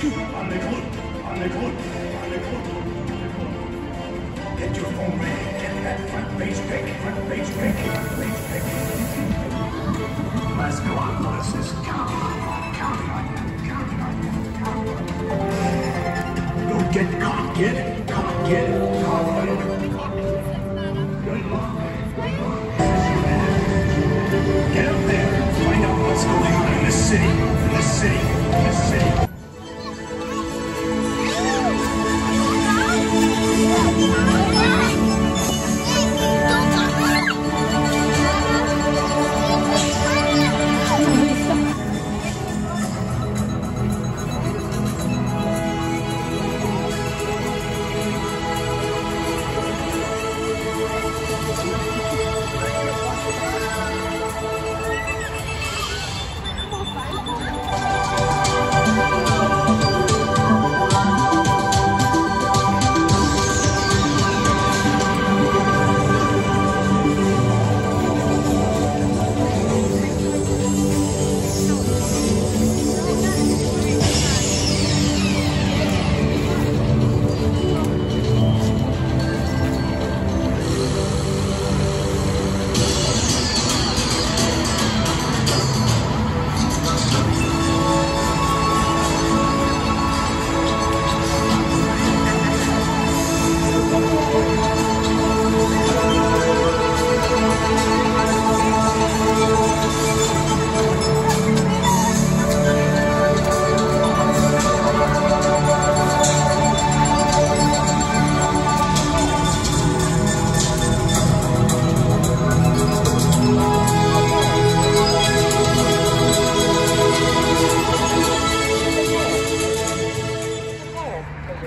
Scoop on clip, on clip, on clip. Get your phone ready. Get that front page pick, front page pick, front page pick. Let's go on, on you, counting on you, counting on you, counting on you. Don't get caught, kid. Caught, kid. Caught,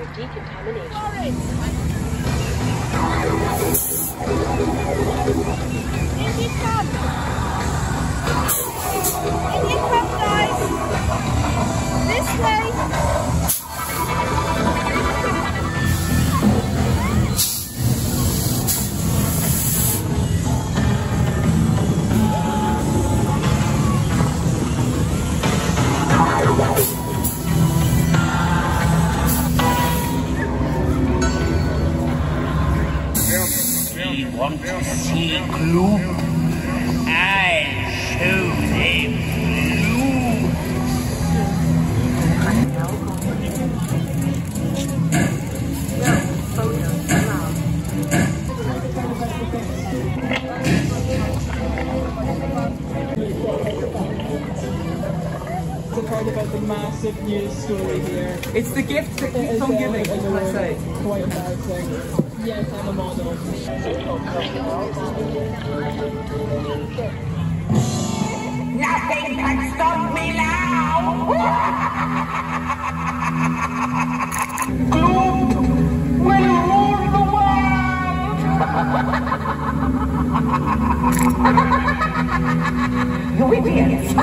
Your decontamination. Want to see Gloop? I'll show them Gloop. It's a part about the massive news story here. It's the gift that keeps on giving, It's can I say? quite embarrassing. Yes, I'm a model. Nothing can stop me now. Gloop will rule the world. you idiots.